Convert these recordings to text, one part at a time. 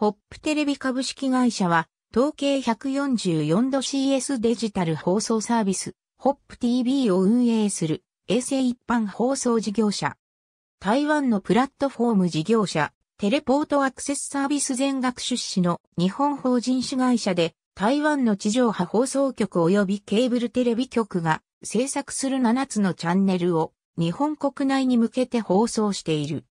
ホップテレビ株式会社は、統計144度 CS デジタル放送サービス、ホップ TV を運営する、衛星一般放送事業者。台湾のプラットフォーム事業者、テレポートアクセスサービス全額出資の日本法人主会社で、台湾の地上波放送局及びケーブルテレビ局が制作する7つのチャンネルを日本国内に向けて放送している。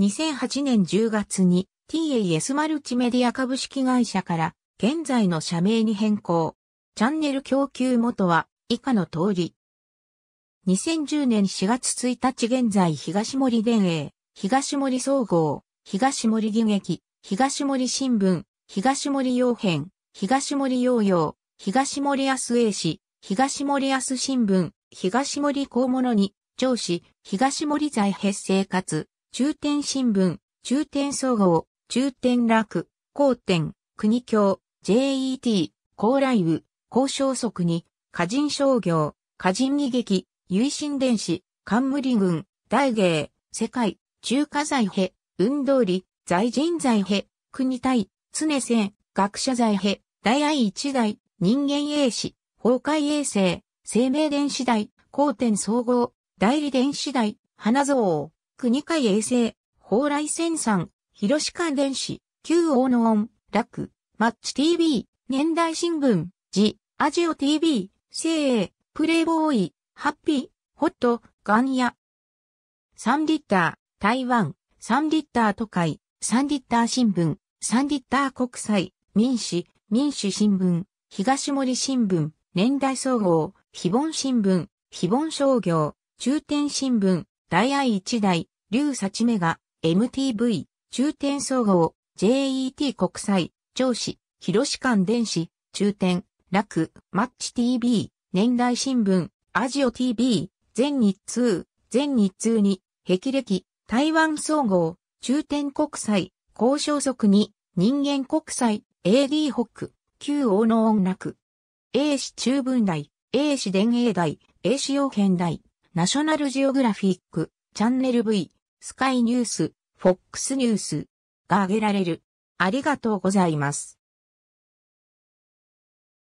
2008年10月に TAS マルチメディア株式会社から現在の社名に変更。チャンネル供給元は以下の通り。2010年4月1日現在東森電営、東森総合、東森技劇、東森新聞、東森洋編、東森洋洋、東森安英氏、東森安新聞、東森公物に、上司、東森財編生活、中天新聞、中天総合、中天楽、高天、国境、JET、高ライブ、高消息に、歌人商業、歌人二劇、有心電子、冠軍、大芸、世界、中華財兵、運動理、財人財兵、国体、常線、学者財兵、大愛一代、人間衛士、崩壊衛星、生命電子台、高天総合、代理電子台、花蔵、国会衛星、蓬莱戦産、広島電子、旧王の音、楽、マッチ TV、年代新聞、ジ、アジオ TV、精鋭、プレイボーイ、ハッピー、ホット、ガンヤ。3リッター、台湾、3リッター都会、3リッター新聞、3リッター国際、民主、民主新聞、東森新聞、年代総合、非凡新聞、非凡商業、中天新聞、大愛一代、流幸メガ、MTV、中天総合、JET 国際、上司、広志館電子、中天、楽、マッチ TV、年代新聞、アジオ TV、全日通、全日通に、霹靂、台湾総合、中天国際、交渉則に、人間国際、AD ホック、旧王の音楽、A 市中文大、A 市電営大、A 市洋編大、ナショナルジオグラフィック、チャンネル V、スカイニュース、FOX ニュースが挙げられる。ありがとうございます。